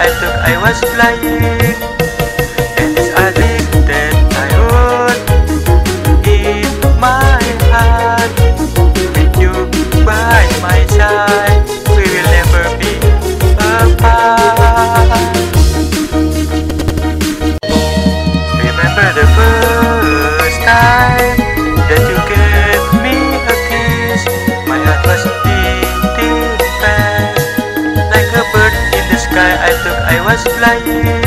I took I was flying. was flying.